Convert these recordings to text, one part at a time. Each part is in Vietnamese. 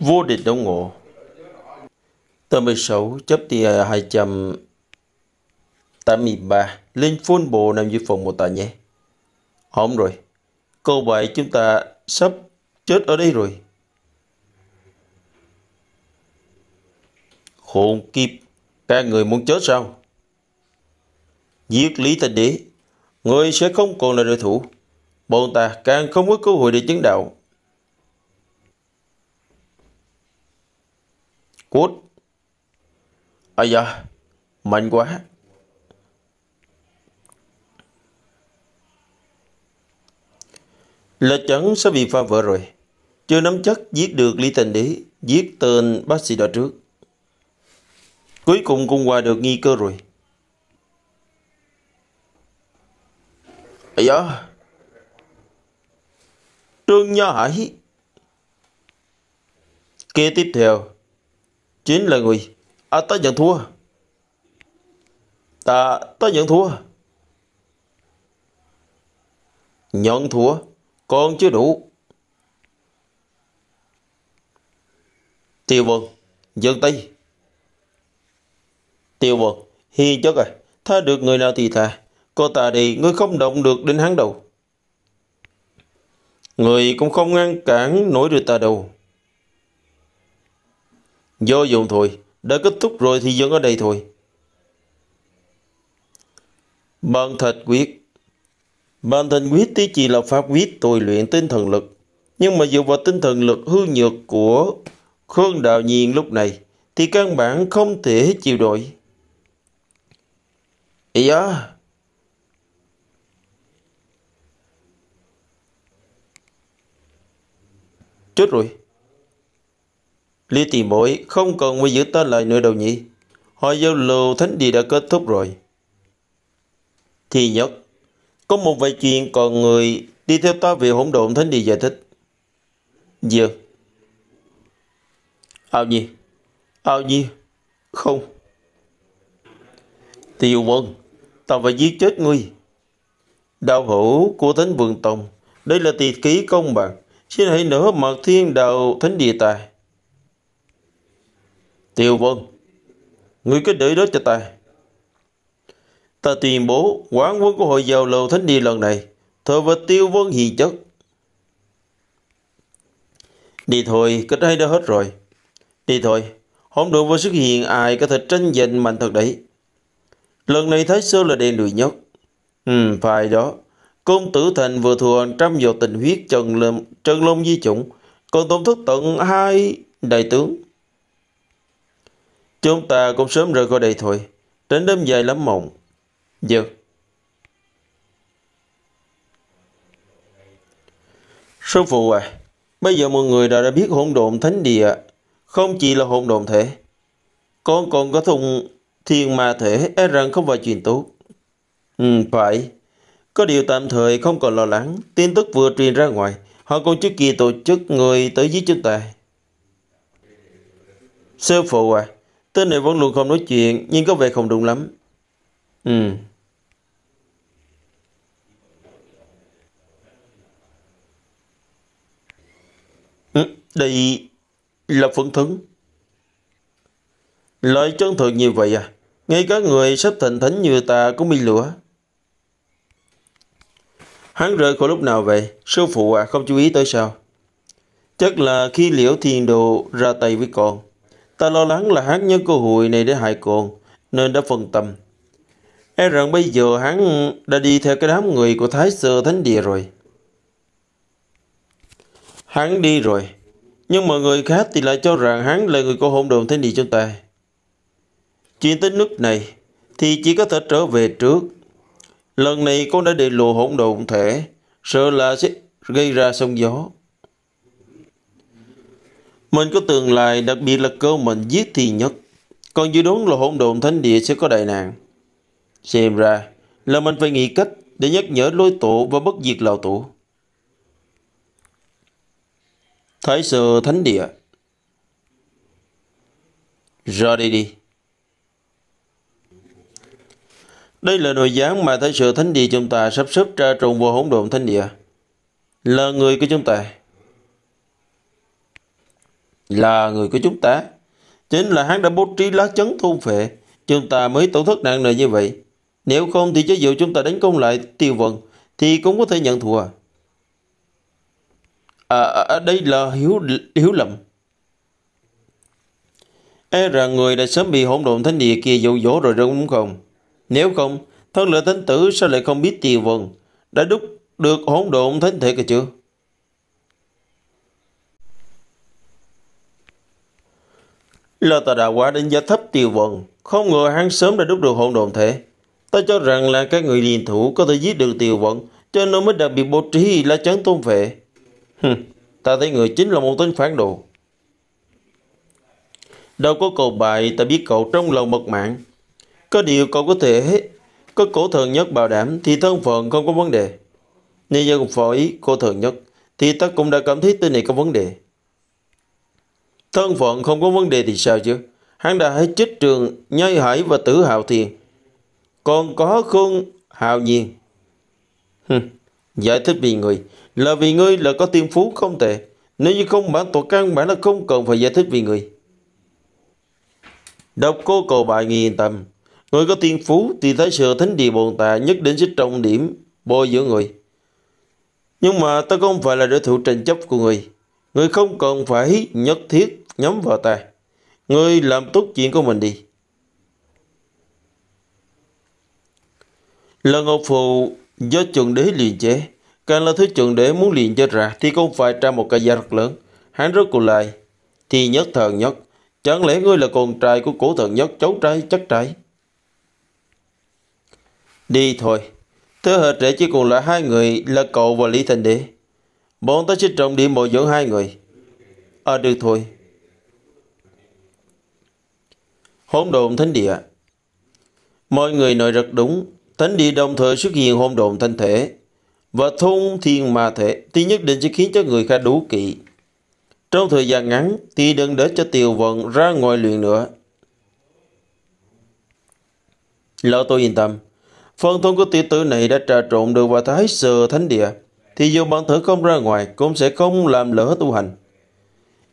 Vô địch đấu ngộ. Tờ 16 chấp tia 283 Lên phun bộ nằm dưới phòng một ta nhé. Không rồi. Câu bài chúng ta sắp chết ở đây rồi. Khốn kiếp. Các người muốn chết sao? Giết Lý Thanh Đế. Người sẽ không còn là đối thủ. Bọn ta càng không có cơ hội để chứng đạo. Cút À dạ Mạnh quá. Là chẳng sẽ bị phá vỡ rồi. Chưa nắm chắc giết được Lý Thành Đế, Giết tên bác sĩ đó trước. Cuối cùng cũng qua được nghi cơ rồi. Dạ Trương Nho Hải. Kế tiếp theo Chính là người À ta nhận thua. À, ta, ta nhận thua. Nhận thua Còn chưa đủ. Tiêu vân Dân tay. Tiêu vân Hiền chất à Tha được người nào thì tha. Cô ta đi Ngươi không động được đến hắn đầu Người cũng không ngăn cản nổi được ta đâu Do dùng thôi, đã kết thúc rồi thì vẫn ở đây thôi. Bằng thật quyết Bằng thạch quyết tí chỉ là pháp quyết tôi luyện tinh thần lực. Nhưng mà dựa vào tinh thần lực hư nhược của Khương Đạo Nhiên lúc này thì căn bản không thể chịu đổi. Ý à, Chết rồi. Lý Tì mối không còn phải giữ ta lại nữa đâu nhỉ. Họ giao lưu thánh địa đã kết thúc rồi. Thì nhất, có một vài chuyện còn người đi theo ta về hỗn độn thánh địa giải thích. Dạ. Giờ. Ao nhi. Ao nhi. Không. Tiêu vân. Ta phải giết chết ngươi. Đạo hữu của thánh vương tông. Đây là tiệt ký công bằng. Xin hãy nở mặt thiên đạo thánh địa tài. Tiêu Vân, người cứ đợi đó cho ta. Ta tuyên bố quán quân của hội giàu lầu thánh địa lần này thờ và Tiêu Vân hiền chất. Đi thôi, cái đây đã hết rồi. Đi thôi, hôm được vô xuất hiện ai có thể tranh giành mạnh thật đấy. Lần này Thái sơ là đen đùi nhất. Ừ, phải đó. Công tử Thành vừa thua trăm dầu tình huyết Trần Lâm, Trần Long Di Chủng, còn tổn thất tận hai đại tướng. Chúng ta cũng sớm rời khỏi đây thôi. Đến đêm dài lắm mộng. Dược. Sư phụ à, bây giờ mọi người đã, đã biết hỗn độn thánh địa không chỉ là hỗn độn thể. Con còn có thùng thiên ma thể e rằng không phải chuyện tốt. Ừ, phải. Có điều tạm thời không còn lo lắng. Tin tức vừa truyền ra ngoài. Họ còn trước kia tổ chức người tới giết chúng ta. Sư phụ à, Tên này vẫn luôn không nói chuyện, nhưng có vẻ không đúng lắm. Ừ. ừ đây là phấn thấn. Lời chân thực như vậy à? Ngay cả người sắp thành thánh như ta cũng bị lửa. Hắn rời khỏi lúc nào vậy? Sư phụ à, không chú ý tới sao? Chắc là khi liễu thiền đồ ra tay với con. Ta lo lắng là hắn nhân cơ hội này để hại con, nên đã phân tâm. E rằng bây giờ hắn đã đi theo cái đám người của Thái Sơ Thánh Địa rồi. Hắn đi rồi, nhưng mà người khác thì lại cho rằng hắn là người của hôn đồn Thánh Địa chúng ta. Chuyện tới nước này thì chỉ có thể trở về trước. Lần này con đã để lộ hỗn độn thể, sợ là sẽ gây ra sông gió. Mình có tương lai đặc biệt là cơ mình giết thì nhất. Còn dự đoán là hỗn độn thánh địa sẽ có đại nạn. Xem ra là mình phải nghĩ cách để nhắc nhở lôi tổ và bất diệt lão tổ. Thái sơ thánh địa Ra đây đi Đây là nội gián mà Thái Sự Thánh Địa chúng ta sắp xếp tra trộn vào hỗn độn Thánh Địa. Là người của chúng ta. Là người của chúng ta. Chính là hắn đã bố trí lá chấn thôn phệ. Chúng ta mới tổn thất nặng nề như vậy. Nếu không thì cho dù chúng ta đánh công lại tiêu vận thì cũng có thể nhận thua. À, à, à đây là hiếu, hiếu lầm. E rằng người đã sớm bị hỗn độn thánh địa kia dụ dỗ rồi đúng không? Nếu không, thân lợi thánh tử sao lại không biết tiêu vần? Đã đúc được hỗn độn thánh thể cơ chưa? Là ta đã quả đánh giá thấp tiêu vần. Không ngờ hắn sớm đã đúc được hỗn độn thể. Ta cho rằng là các người liên thủ có thể giết được tiêu vận, cho nên mới đặc biệt bố trí là chấn tôn vệ. Hừm, ta thấy người chính là một tên phản đồ. Đâu có cầu bài ta biết cậu trong lòng mật mạng. Có điều cậu có thể có cổ thần nhất bảo đảm thì thân phận không có vấn đề. Nếu như ý cổ thần nhất thì ta cũng đã cảm thấy tên này có vấn đề. Thân phận không có vấn đề thì sao chứ? Hắn đã hết chích trường, nhai hải và tử hào thiền. Còn có khôn hào nhiên. giải thích vì người là vì ngươi là có tiên phú không tệ. Nếu như không bản tổ căn bản là không cần phải giải thích vì người. Độc cô cầu bại nghi yên tâm. Người có tiên phú thì thấy sự thánh địa bồn tà nhất định sẽ trọng điểm bôi giữa người. Nhưng mà ta không phải là đối thủ tranh chấp của người. Người không cần phải nhất thiết nhắm vào ta. Người làm tốt chuyện của mình đi. Là ngọc phù do chuẩn đế liền chế. Càng là thứ chuẩn đế muốn liền cho ra thì không phải tra một cái giá rất lớn. Hắn rất cùng lại. Thì nhất thần nhất Chẳng lẽ ngươi là con trai của cổ thần nhất, cháu trai, chắc trai? Đi thôi. Thế hợp trẻ chỉ còn lại hai người là cậu và Lý Thành Đế. Bọn ta sẽ trọng điểm bồi dưỡng hai người. À được thôi. Hỗn độn thánh địa Mọi người nói rất đúng. Thánh địa đồng thời xuất hiện hỗn độn thanh thể và thôn thiên ma thể thì nhất định sẽ khiến cho người khác đố kỵ. Trong thời gian ngắn thì đừng để cho tiêu Vận ra ngoài luyện nữa. Lão tôi yên tâm. Phần thân của tiểu tử này đã trà trộn được vào thái Sơ thánh địa thì dù bản thử không ra ngoài cũng sẽ không làm lỡ tu hành.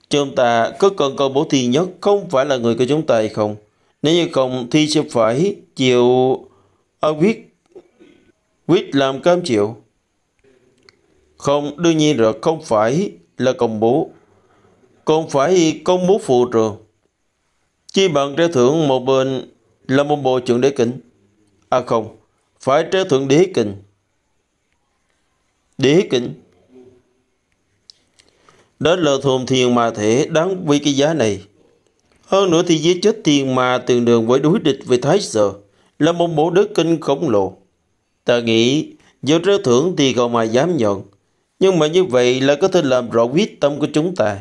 Chúng ta có cần cầu bổ thi nhất không phải là người của chúng ta hay không? Nếu như không thì sẽ phải chịu ở quyết quyết làm cam chịu. Không, đương nhiên rồi không phải là công bố còn phải công bố phụ trường. Chi bằng treo thưởng một bên là một bộ trưởng đế kính. À không, phải treo thưởng đế kinh. Đế kinh. Đó là thồn thiền mà thể đáng vì cái giá này. Hơn nữa thì giết chết thiền mà tương đường với đối địch với Thái Sở là một bộ đế kinh khổng lồ. Ta nghĩ giờ treo thưởng thì còn mà dám nhận. Nhưng mà như vậy là có thể làm rõ quyết tâm của chúng ta.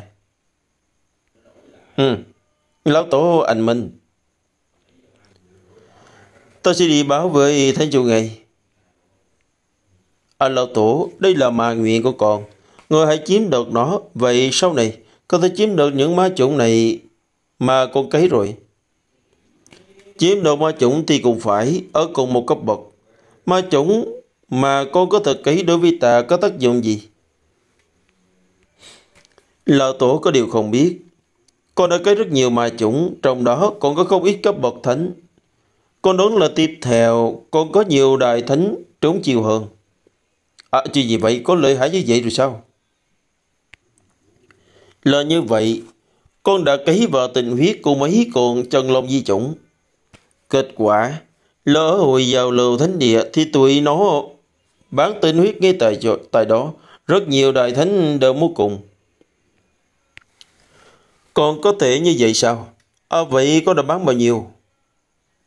Ừ, lão tổ anh Minh. Tôi sẽ đi báo với Thánh Chủ Ngài. À lão tổ, đây là mà nguyện của con. Người hãy chiếm được nó, vậy sau này có thể chiếm được những ma chủng này mà con cấy rồi. Chiếm được ma chủng thì cũng phải ở cùng một cấp bậc. Ma chủng mà con có thực cấy đối với ta có tác dụng gì? Lão tổ có điều không biết con đã cấy rất nhiều ma chủng, trong đó còn có không ít cấp bậc thánh. Con đoán là tiếp theo, con có nhiều đại thánh trốn chiều hơn. À, chuyện gì vậy? Có lợi hại như vậy rồi sao? Là như vậy, con đã ký vào tình huyết của mấy con chân long di chủng. Kết quả, lỡ hồi vào lầu thánh địa thì tụi nó bán tình huyết ngay tại, tại đó. Rất nhiều đại thánh đều muốn cùng. Còn có thể như vậy sao? À, vậy con đã bán bao nhiêu?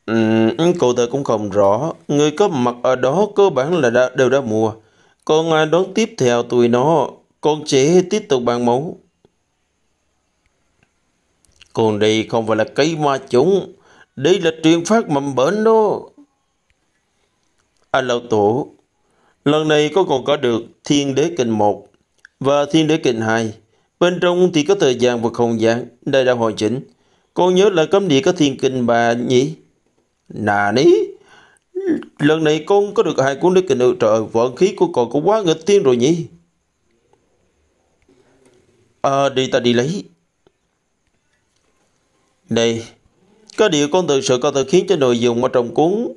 Ừ, cô ta cũng không rõ. Người có mặt ở đó cơ bản là đã, đều đã mua. Còn ai đón tiếp theo tụi nó, con sẽ tiếp tục bàn mẫu. Còn đây không phải là cây ma chúng. Đây là truyền phát mầm bệnh đó. Anh à, Lão Tổ, lần này có còn có được Thiên Đế Kinh 1 và Thiên Đế Kinh 2. Bên trong thì có thời gian và không gian, đây đã hoàn chỉnh. Con nhớ là cấm địa có thiên kinh bà nhỉ? Nà ní, Lần này con có được hai cuốn đế kinh ư trời, vận vâng, khí của con cũng quá nghịch tiên rồi nhỉ? À, đi ta đi lấy. này có điều con thực sự có thể khiến cho nội dung ở trong cuốn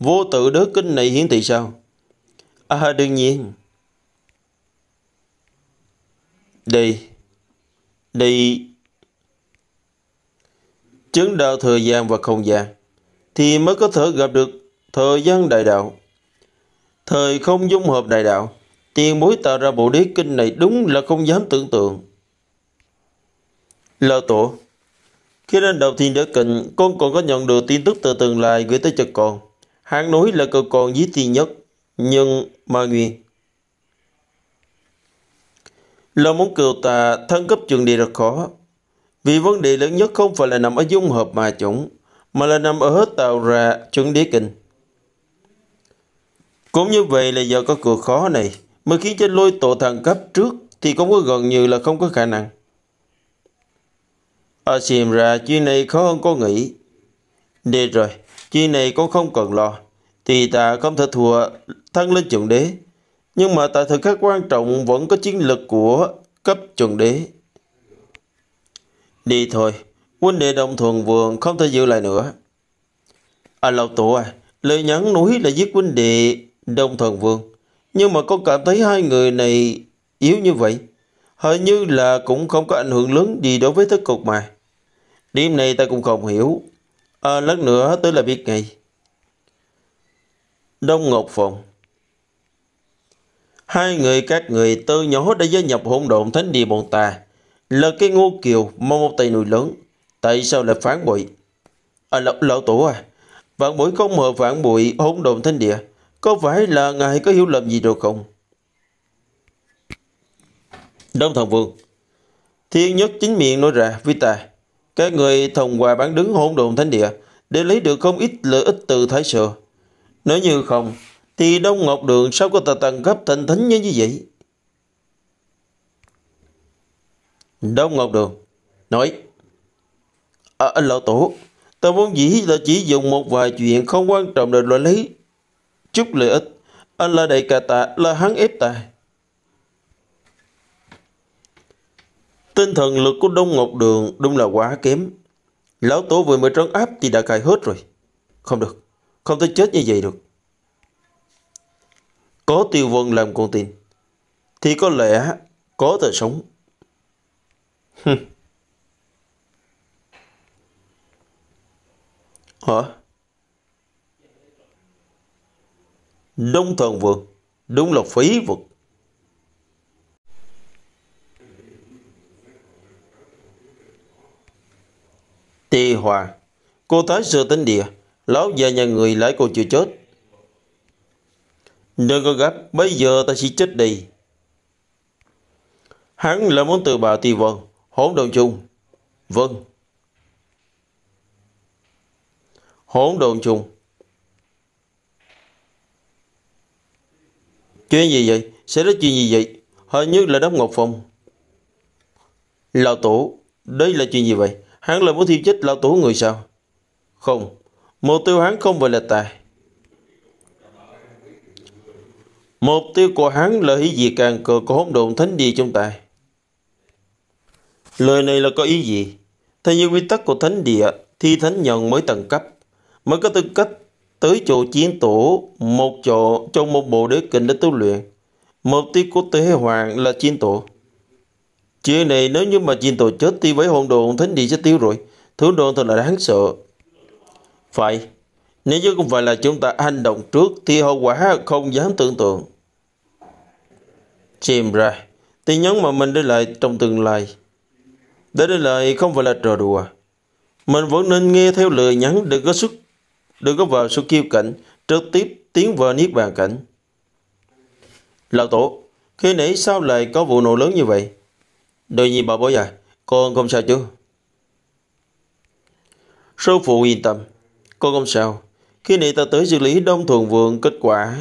vô tự đế kinh này hiển thị sao? À, đương nhiên. đi đi chứng đạo thời gian và không gian, thì mới có thể gặp được thời gian đại đạo. Thời không dung hợp đại đạo, tiền bối tạo ra bộ đế kinh này đúng là không dám tưởng tượng. Lão Tổ Khi đến đầu thiên đế kinh Con còn có nhận được tin tức từ tương lai gửi tới cho con Hắn núi là cầu còn giết thiên nhất Nhưng mà nguyên Là muốn cựu tà thân cấp trường địa rất khó Vì vấn đề lớn nhất không phải là nằm ở dung hợp mà chủng mà là nằm ở hết tạo ra chuẩn đế kinh Cũng như vậy là do có cửa khó này Mới khiến cho lôi tổ thần cấp trước Thì cũng có gần như là không có khả năng À xìm ra chuyện này khó hơn có nghĩ. Được rồi, chuyện này con không cần lo. Thì ta không thể thua thăng lên chuẩn đế. Nhưng mà tại thời khắc quan trọng vẫn có chiến lực của cấp chuẩn đế. Đi thôi, huynh đệ đồng thuần vườn không thể giữ lại nữa. À lão tổ à, lời nhắn núi là giết huynh đệ đồng thuần vườn, Nhưng mà con cảm thấy hai người này yếu như vậy. hơi như là cũng không có ảnh hưởng lớn gì đối với thế cục mà. Điểm này ta cũng không hiểu. À, lát nữa tới là biết ngay. Đông Ngọc Phòng Hai người các người từ nhỏ đã gia nhập hỗn độn thánh địa bọn ta. Là cái ngô kiều mong một tay nuôi lớn. Tại sao lại phản bội? À, lão, lão tổ à, vạn bối không mở phản bội hỗn độn thánh địa. Có phải là ngài có hiểu lầm gì rồi không? Đông Thần Vương Thiên nhất chính miệng nói ra với ta các người thông qua bán đứng hỗn độn thánh địa để lấy được không ít lợi ích từ Thái Sở. Nếu như không, thì Đông Ngọc Đường sao có thể tăng cấp thành thánh như vậy? Đông Ngọc Đường nói À anh lão tổ, ta vốn dĩ là chỉ dùng một vài chuyện không quan trọng để loại lấy chút lợi ích. Anh là đại ca tạ, là hắn ép ta. Tinh thần lực của Đông Ngọc Đường đúng là quá kém. Lão Tổ vừa mới trấn áp thì đã cài hết rồi. Không được, không thể chết như vậy được. Có tiêu vân làm con tin, thì có lẽ có thể sống. Hả? Đông thần vượt, đúng là phí vực. Tì Hòa Cô thái sơ tính địa Lão già nhà người lại cô chưa chết. Đừng có gấp Bây giờ ta sẽ chết đi. Hắn là muốn từ bà Tì Vân Hỗn đồng chung. Vâng. Hỗn độn chung Chuyện gì vậy? Sẽ ra chuyện gì vậy? hơn nhất là đắp Ngọc Phong Lão Tổ Đây là chuyện gì vậy? Hắn là muốn thiêu chết lão tổ người sao? Không, mục tiêu hắn không phải là ta. Mục tiêu của hắn là hủy diệt càng cờ của hỗn độn thánh địa trong ta. Lời này là có ý gì? Theo như quy tắc của thánh địa, thì thánh nhân mới tầng cấp, mới có tư cách tới chỗ chiến tổ một chỗ trong một bộ đế kinh để tu luyện. Mục tiêu của Tế Hoàng là chiến tổ. Chuyện này nếu như mà chiến tổ chết thì với hồn đồn thánh địa sẽ tiêu rồi. Thứ đồn thật là đáng sợ. Phải. Nếu như không phải là chúng ta hành động trước thì hậu quả không dám tưởng tượng. chìm ra, tin nhắn mà mình để lại trong tương lai. Để để lại không phải là trò đùa. Mình vẫn nên nghe theo lời nhắn đừng có xuất đừng có vào sự kiêu cảnh trực tiếp tiến vào niết bàn cảnh. Lão Tổ, khi nãy sao lại có vụ nổ lớn như vậy? Đôi nhi bảo bối à, con không sao chứ? Sư phụ yên tâm, con không sao. Khi nãy ta tới xử lý đông thuần vượng kết quả.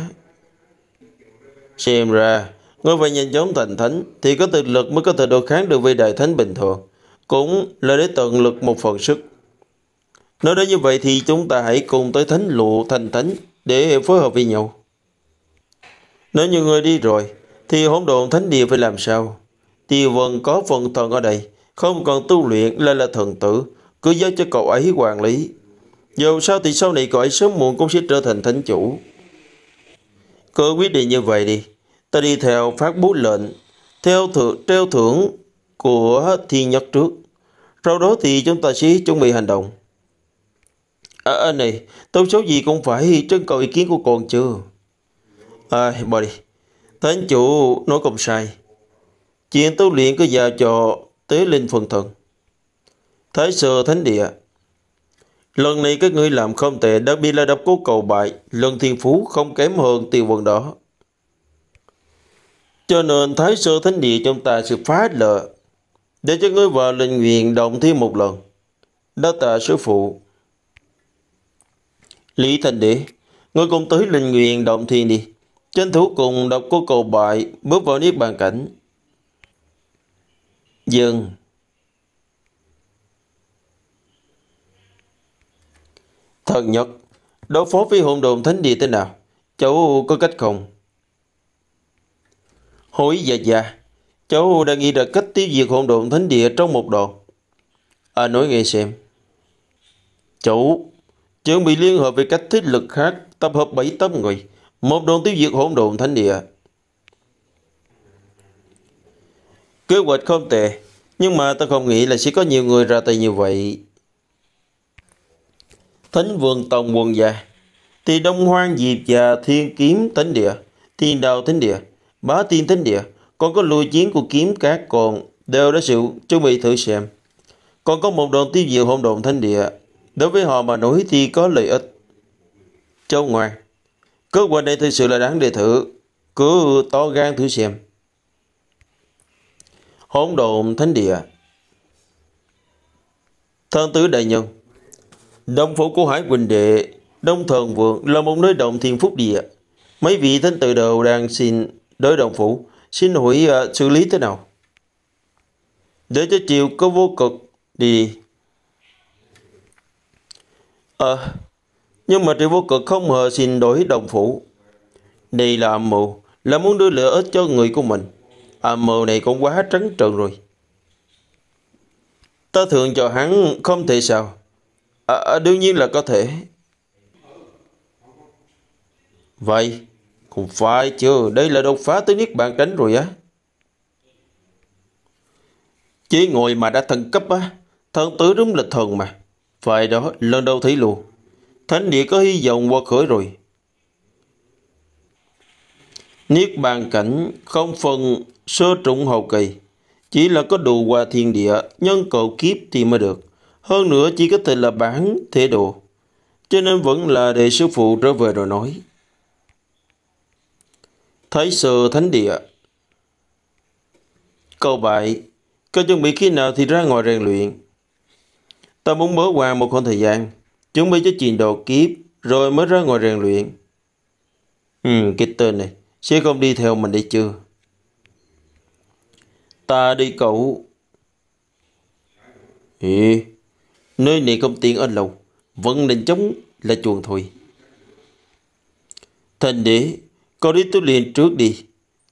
Xem ra, ngươi phải nhanh chóng thành thánh thì có thực lực mới có thể đối kháng được với đại thánh bình thường. Cũng là để tận lực một phần sức. Nói đến như vậy thì chúng ta hãy cùng tới thánh lụ thành thánh để phối hợp với nhau. Nếu như người đi rồi, thì hỗn độn thánh địa phải làm sao? Tiêu vân có phần thần ở đây, không còn tu luyện lại là thần tử, cứ giao cho cậu ấy quản lý. Dù sao thì sau này cậu ấy sớm muộn cũng sẽ trở thành thánh chủ. Cứ quyết định như vậy đi. Ta đi theo phát bút lệnh, theo thượng, treo thưởng của thiên nhất trước. Sau đó thì chúng ta sẽ chuẩn bị hành động. À, à này, tốt xấu gì cũng phải trân cầu ý kiến của con chưa? À, bỏ đi. Thánh chủ nói không sai. Chuyện tu luyện cứ giao cho tế linh phần thần. Thái sơ thánh địa. Lần này các ngươi làm không tệ, đặc biệt là đập cố cầu bại, lần thiên phú không kém hơn tiêu vần đó. Cho nên Thái sơ thánh địa chúng ta sự phá lợ, để cho ngươi vào linh nguyện động thêm một lần. Đó tạ sư phụ. Lý Thành Đế, ngươi cùng tới linh nguyện động thiên đi. Tranh thủ cùng đọc cô cầu bại bước vào niết bàn cảnh. Dừng. Thật Nhật, đối phó với hồn đồn thánh địa thế nào? Cháu có cách không? Hối dạ dạ, cháu đang nghĩ ra cách tiêu diệt hồn đồn thánh địa trong một đòn. À nói nghe xem. Cháu, chuẩn bị liên hợp với cách thiết lực khác, tập hợp bảy tấm người, một đồn tiêu diệt hỗn độn thánh địa. Kế hoạch không tệ, nhưng mà ta không nghĩ là sẽ có nhiều người ra tay như vậy. Thánh vườn tòng quần già, thì Đông Hoang Diệp và Thiên Kiếm Thánh Địa, Thiên Đào Thánh Địa, Bá Tiên Thánh Địa, còn có lùi chiến của kiếm các còn đều đã sự chuẩn bị thử xem. Còn có một đồn tiêu diệt hỗn độn thánh địa, đối với họ mà nói thì có lợi ích. Châu ngoan, Cơ quan này thực sự là đáng để thử. Cứ to gan thử xem. Hỗn độn thánh địa Thân tứ đại nhân Đông phủ của Hải Quỳnh Đệ Đông Thần Vượng là một nơi động thiên phúc địa. Mấy vị thánh tự đầu đang xin đối đồng phủ xin hủy uh, à, xử lý thế nào? Để cho chiều có vô cực đi. Ờ, à, nhưng mà triệu vô cực không hề xin đổi đồng phủ. Đây là âm mưu, là muốn đưa lửa ích cho người của mình. Âm mưu này cũng quá trắng trợn rồi. Ta thường cho hắn không thể sao. À, à, đương nhiên là có thể. Vậy, không phải chứ, đây là đột phá tới niết bàn Cánh rồi á. Chỉ ngồi mà đã thần cấp á, thần tứ đúng là thần mà. Phải đó, lần đầu thấy luôn. Thánh địa có hy vọng qua khởi rồi. Niết bàn cảnh không phần sơ trụng hậu kỳ. Chỉ là có đủ qua thiên địa, nhân cầu kiếp thì mới được. Hơn nữa chỉ có thể là bán thế độ. Cho nên vẫn là để sư phụ trở về rồi nói. Thái sơ thánh địa Câu bại Có chuẩn bị khi nào thì ra ngoài rèn luyện Ta muốn mới qua một khoảng thời gian Chuẩn bị cho chuyện độ kiếp Rồi mới ra ngoài rèn luyện. Ừ cái tên này Sẽ không đi theo mình đi chưa? Ta đi cậu. Ê, Nơi này không tiện ở lâu Vẫn nên chống là chuồng thôi. Thành đế Cậu đi tu luyện trước đi.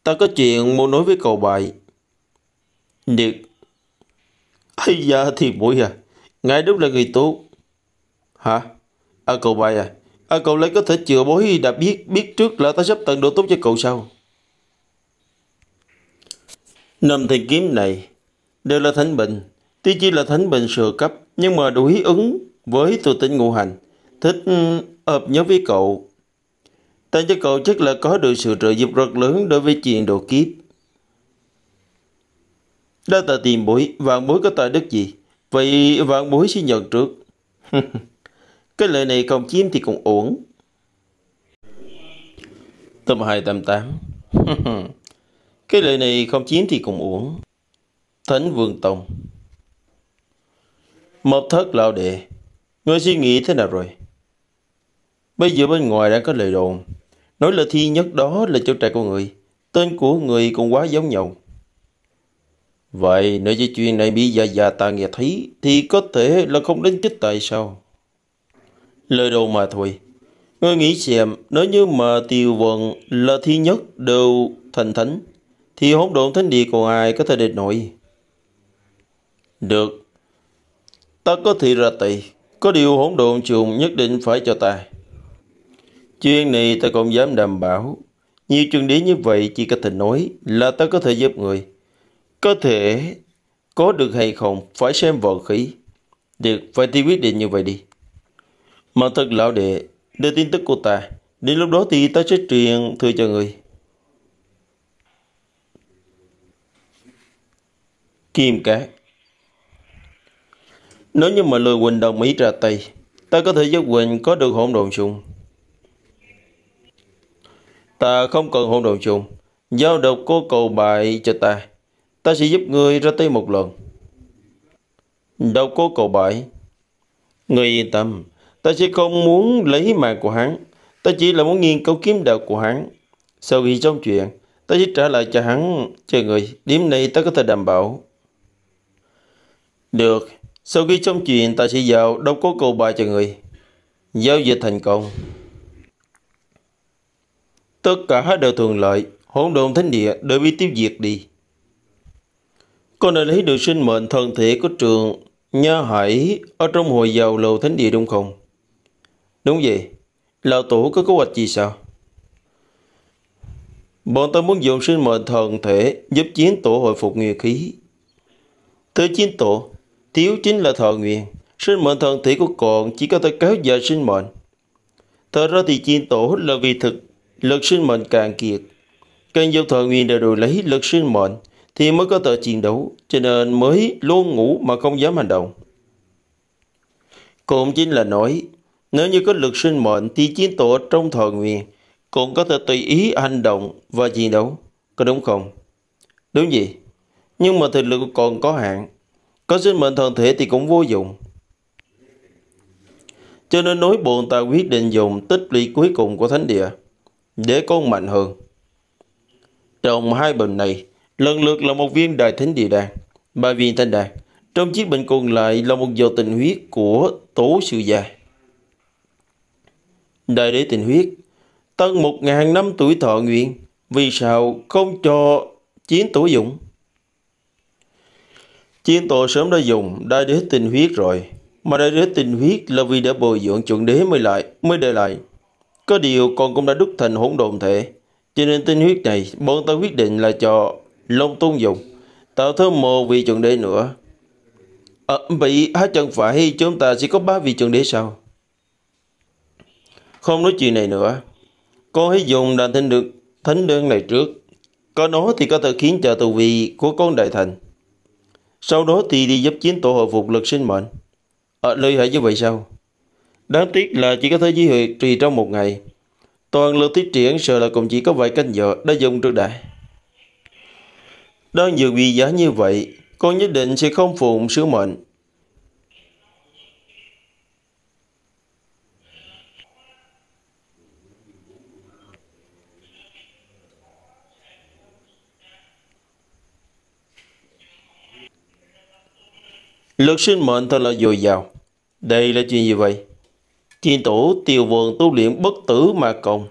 Ta có chuyện muốn nói với cậu bại Được Ây da thì mũi à. Ngài đúng là người tốt Hả? À cậu bài à? À cậu lấy có thể chừa bối đã biết biết trước là ta sắp tận độ tốt cho cậu sao? Năm thanh kiếm này đều là thánh bệnh. Tuy chỉ là thánh bệnh sửa cấp nhưng mà đủ ý ứng với tu tinh ngũ hành. Thích ừ, hợp nhớ với cậu. Ta cho cậu chắc là có được sự trợ giúp rất lớn đối với chuyện độ kiếp. Đã tờ tìm bối, vạn bối có tài đức gì? Vậy vạn bối xin nhận trước. Cái lời này không chiếm thì cũng ổn. Tập 288 Cái lời này không chiếm thì cũng ổn. Thánh Vương Tông Một thất lão đệ, Ngươi suy nghĩ thế nào rồi? Bây giờ bên ngoài đang có lời đồn Nói là thi nhất đó là cháu trai của người Tên của người cũng quá giống nhau Vậy nếu như chuyện này bị già già ta nghe thấy Thì có thể là không đến chết tại sao? Lời đầu mà thôi. Ngươi nghĩ xem, nếu như mà tiêu vận là thi nhất đều thành thánh, thì hỗn độn thánh địa còn ai có thể địch nổi. Được, ta có thể ra tay, có điều hỗn độn trùng nhất định phải cho ta. Chuyện này ta cũng dám đảm bảo. Nhiều trường đế như vậy chỉ có thể nói là ta có thể giúp người. Có thể có được hay không phải xem vận khí. Được, phải thì quyết định như vậy đi. Mà thật lão đệ, đưa tin tức của ta. Đến lúc đó thì ta sẽ truyền thư cho người. Kim Cát Nếu như mà lừa Quỳnh đồng ý ra tay, ta có thể giúp Quỳnh có được hỗn độn chung. Ta không cần hỗn độn chung. Giao độc cô cầu bại cho ta. Ta sẽ giúp ngươi ra tay một lần. Đâu có cầu bại. Ngươi yên tâm. Ta sẽ không muốn lấy mạng của hắn. Ta chỉ là muốn nghiên cứu kiếm đạo của hắn. Sau khi trong chuyện, ta sẽ trả lại cho hắn. Chờ người, điểm này ta có thể đảm bảo. Được. Sau khi trong chuyện, ta sẽ giao đâu có cầu bại cho người. Giao dịch thành công. Tất cả đều thuận lợi, hỗn độn thánh địa đều bị tiêu diệt đi. Con đã lấy được sinh mệnh thân thể của trường Nha Hải ở trong hồi giàu lầu thánh địa đúng không? Đúng vậy. Lão Tổ có kế hoạch gì sao? Bọn ta muốn dùng sinh mệnh thần thể giúp chiến tổ hồi phục nguyên khí. Tới chiến tổ, thiếu chính là thọ nguyện. Sinh mệnh thần thể của con chỉ có thể kéo dài sinh mệnh. Thật ra thì chiến tổ là vì thực lực sinh mệnh càng kiệt. Càng dùng thọ nguyện để đổi lấy lực sinh mệnh thì mới có thể chiến đấu, cho nên mới luôn ngủ mà không dám hành động. Cũng chính là nói, nếu như có lực sinh mệnh thì chiến tổ trong thọ nguyện cũng có thể tùy ý hành động và chiến đấu, có đúng không? Đúng gì? Nhưng mà thực lực còn có hạn, có sinh mệnh thần thể thì cũng vô dụng. Cho nên nói bồn ta quyết định dùng tích lũy cuối cùng của thánh địa để con mạnh hơn. Trong hai bình này, lần lượt là một viên đại thánh địa đàn, ba viên thanh đàn. Trong chiếc bình còn lại là một giọt tình huyết của tổ sư già. Đại đế tình huyết, tân một ngàn năm tuổi thọ nguyện, vì sao không cho chiến tổ dụng? Chiến tổ sớm đã dùng đại đế tình huyết rồi, mà đại đế tình huyết là vì đã bồi dưỡng chuẩn đế mới lại, mới để lại. Có điều con cũng đã đúc thành hỗn độn thể, cho nên tinh huyết này bọn ta quyết định là cho Long Tôn dùng, tạo thêm một vị chuẩn đế nữa. À, vậy há chẳng phải chúng ta chỉ có ba vị chuẩn đế sao? Không nói chuyện này nữa. Con hãy dùng đàn thánh được thánh đơn này trước. Có nó thì có thể khiến cho tù vị của con đại thành. Sau đó thì đi giúp chiến tổ hồi phục lực sinh mệnh. À, lợi hại như vậy sao? Đáng tiếc là chỉ có thể duy trì trì trong một ngày. Toàn lực thiết triển sợ là cũng chỉ có vài canh giờ đã dùng trước đại. Đơn dược bị giá như vậy, con nhất định sẽ không phụng sứ mệnh. Lực sinh mệnh thật là dồi dào. Đây là chuyện gì vậy? Thiên tổ tiêu vườn tu luyện bất tử mà công,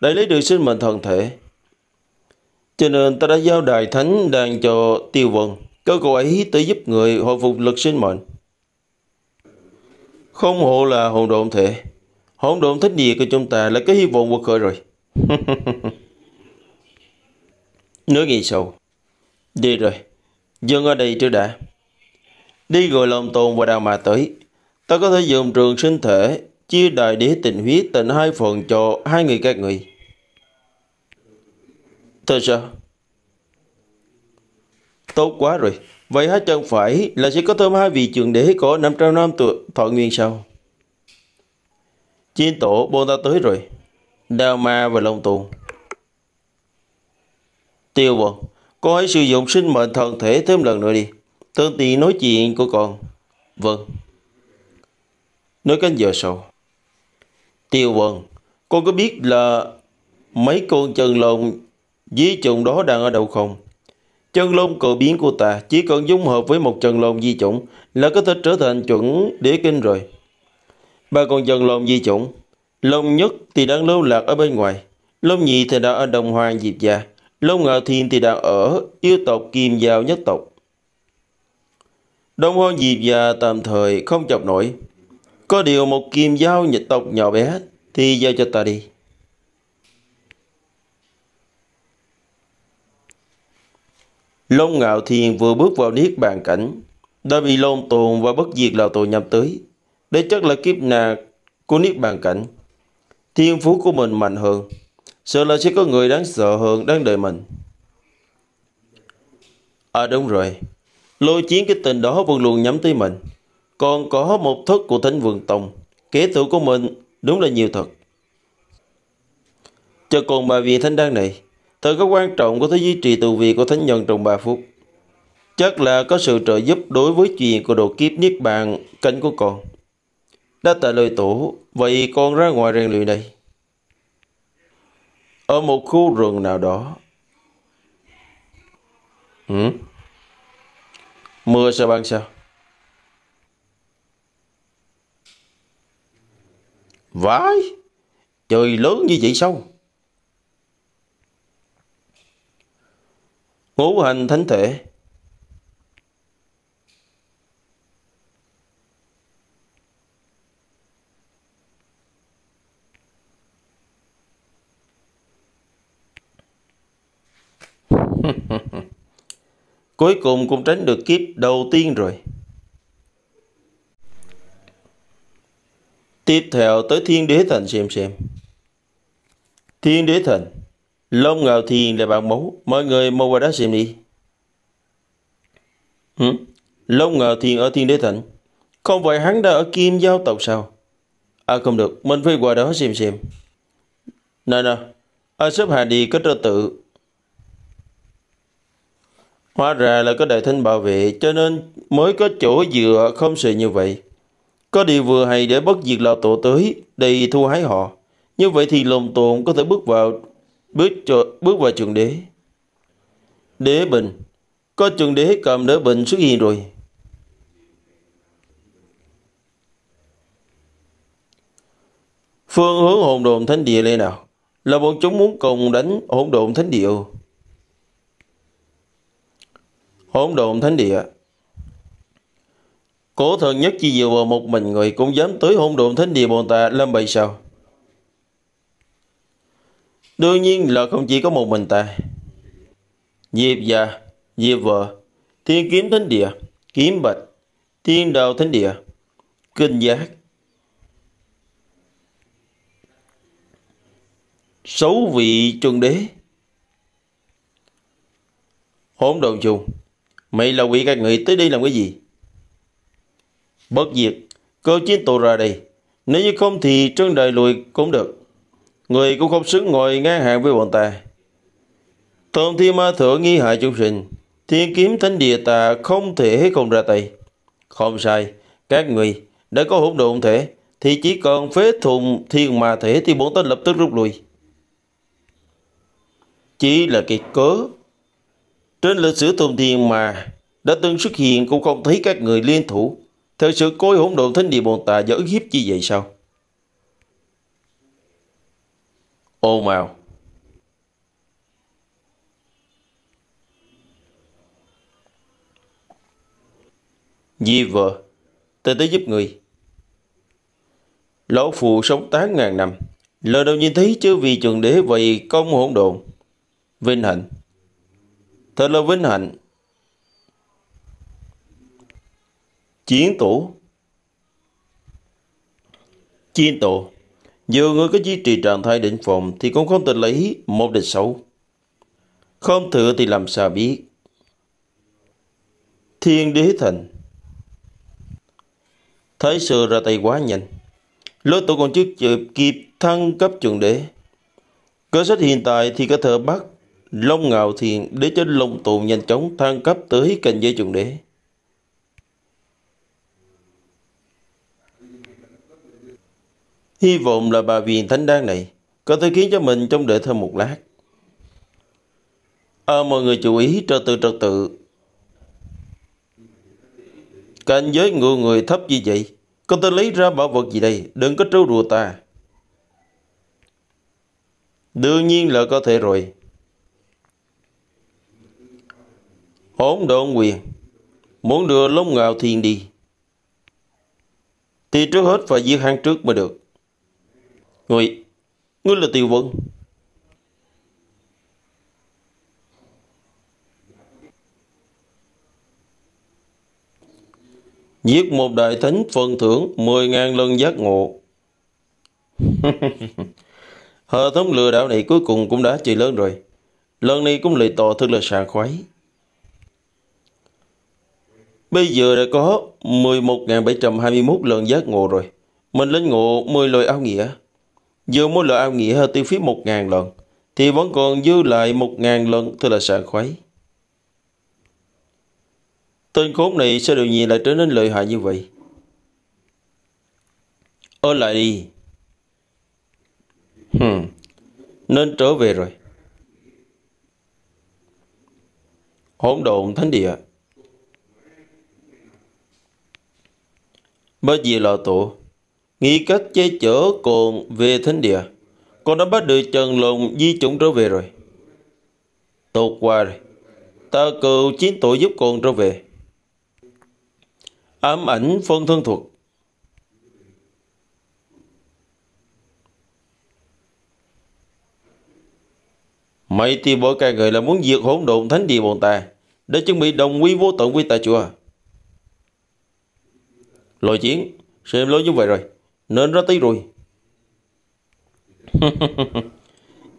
để lấy được sinh mệnh thần thể. Cho nên ta đã giao đài thánh đàn cho tiêu vân, cơ cầu ấy tới giúp người hồi phục lực sinh mệnh. Không hộ là hồn độn thể. Hồn độn thích địa của chúng ta là cái hy vọng quật khởi rồi. Nói nghĩ sâu. Đi rồi. Dừng ở đây chưa đã. Đi gọi lòng tồn và đào mà tới. Ta có thể dùng trường sinh thể chia đại đế tình huyết thành hai phần cho hai người các người. Thật sao? Tốt quá rồi. Vậy hả? chẳng phải là sẽ có thêm hai vị trường đế có 500 năm tuổi thọ nguyên sao? Chiến tổ bôn ta tới rồi. Đao ma và Long Tù. Tiêu vọng, con hãy sử dụng sinh mệnh thần thể thêm lần nữa đi. Tương tiện nói chuyện của con. Vâng. Nói cánh giờ sau. Tiêu vân, con có biết là mấy con chân lồng di chủng đó đang ở đâu không? Chân lông cờ biến của ta chỉ cần dung hợp với một chân lông di chủng là có thể trở thành chuẩn đế kinh rồi. Ba con chân lông di chủng, lông nhất thì đang lưu lạc ở bên ngoài. lông nhị thì đang ở đồng hoàng diệp gia. lông ngạo thiên thì đang ở yêu tộc kim giao nhất tộc. Đồng hoàng Diệp gia tạm thời không chọc nổi. Có điều một kim giao nhật tộc nhỏ bé thì giao cho ta đi. Long Ngạo Thiên vừa bước vào niết bàn cảnh, đã bị lôn Tồn và bất diệt lão tổ nhắm tới. Đây chắc là kiếp nạn của niết bàn cảnh. Thiên phú của mình mạnh hơn, sợ là sẽ có người đáng sợ hơn đang đợi mình. À đúng rồi, lôi chiến cái tình đó vẫn luôn nhắm tới mình. Còn có một thất của Thánh Vườn Tông, kế thủ của mình đúng là nhiều thật. Cho còn bà vị thanh đan này, từ cái quan trọng của thế duy trì từ vị của thánh nhân trong 3 phút. Chắc là có sự trợ giúp đối với chuyện của độ kiếp Niết Bàn cánh của con. Đã tại lời tổ, vậy con ra ngoài rèn luyện đây. Ở một khu rừng nào đó. Ừ? Mưa sao băng sao? Vãi! Trời lớn như vậy sao? Ngũ hành thánh thể Cuối cùng cũng tránh được kiếp đầu tiên rồi. Tiếp theo tới Thiên Đế Thành xem xem. Thiên Đế Thành lông ngào thiền là bạn mẫu, mọi người mau qua đó xem đi. Hử? Lông ngào thiền ở Thiên Đế Thành, không phải hắn đã ở Kim Giao tộc sao? À không được, mình phải qua đó xem xem. Nè nè, à, xếp hàng đi có trật tự. Hóa ra là có đại thanh bảo vệ cho nên mới có chỗ dựa không sợ như vậy. Có điều vừa hay để bất diệt lão tổ tới đây thu hái họ. Như vậy thì lồng tồn có thể bước vào bước, cho, bước vào trường đế. Đế bình, có trường đế cầm đế bình xuất hiện rồi. Phương hướng hồn đồn thánh địa lên nào? Là bọn chúng muốn cùng đánh hỗn độn thánh địa. Hỗn độn thánh địa. Cổ thần nhất chỉ dựa vào một mình người cũng dám tới hỗn độn thánh địa bọn ta làm bậy sao? Đương nhiên là không chỉ có một mình ta. Diệp già, Diệp vợ, thiên kiếm thánh địa, kiếm bạch, thiên đạo thánh địa, kinh giác. Sáu vị chuẩn đế. Hỗn độn trùng, mày là vị các người tới đây làm cái gì? Bất diệt, cơ chiến tụ ra đây. Nếu như không thì trân đời lùi cũng được. Người cũng không xứng ngồi ngang hàng với bọn ta. Tôn thiên ma thượng nghi hại chúng sinh. Thiên kiếm thánh địa ta không thể không ra tay. Không sai. Các người đã có hỗn độn thể, thì chỉ còn phế thùng thiên ma thể thì bọn ta lập tức rút lui. Chỉ là cái cớ. Trên lịch sử tôn thiên mà đã từng xuất hiện cũng không thấy các người liên thủ. Thật sự coi hỗn độn thánh địa bọn ta giỡn hiếp chi vậy sao? Ôm ào Di vợ, tôi tới giúp người. Lão phù sống tám ngàn năm, lời đầu nhìn thấy chứ vì trường đế vậy công hỗn độn. Vinh hạnh. Thật là vinh hạnh. Chiến tổ. Chiến tổ. Dù người có duy trì trạng thái định phòng thì cũng không thể lấy một địch xấu. Không thừa thì làm sao biết. Thiên đế thành Thái sư ra tay quá nhanh. Lối tổ còn trước chịp kịp thăng cấp chuẩn đế. Cơ sách hiện tại thì có thể bắt Long Ngạo Thiền để cho Long Tồn nhanh chóng thăng cấp tới cảnh giới chuẩn đế. Hy vọng là bà viên thánh đan này có thể khiến cho mình trong đợi thêm một lát. À, mọi người chú ý trật tự trật tự. Cảnh giới ngựa người thấp như vậy, có thể lấy ra bảo vật gì đây, đừng có trêu đùa ta. Đương nhiên là có thể rồi. Hỗn độn quyền. Muốn đưa lông ngạo thiên đi. Thì trước hết phải giết hắn trước mới được. Ngươi, ngươi là tiêu vân. Giết một đại thánh phần thưởng 10.000 lần giác ngộ. Hệ thống lừa đảo này cuối cùng cũng đã chơi lớn rồi. Lần này cũng lệ tỏ thật là sảng khoái. Bây giờ đã có 11.721 lần giác ngộ rồi. Mình lên ngộ 10 lời áo nghĩa. Dù mỗi lần ao nghĩa hơi tiêu phí 1.000 lần. Thì vẫn còn dư lại 1.000 lần thật là sảng khoái. Tên khốn này sao điều gì lại trở nên lợi hại như vậy? Ở lại đi. Hmm. Nên trở về rồi. Hỗn độn thánh địa. Bởi vì lò tổ, nghĩ cách che chở còn về thánh địa. Con đã bắt được Trần Lùng di chủng trở về rồi. Tốt qua rồi. Ta cầu chiến tội giúp con trở về. Ám ảnh phân thân thuật Mày thì bộ ca người là muốn diệt hỗn độn thánh địa bọn ta để chuẩn bị đồng quy vô tận quy tại chùa. Lôi chiến, xem lối như vậy rồi, nên ra tí rồi.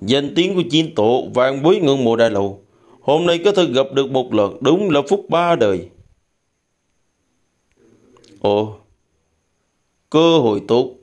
Danh tiếng của chiến tổ vàng bối ngưỡng mộ đại lầu. Hôm nay có thể gặp được một lần đúng là phúc ba đời. Ồ, cơ hội tốt.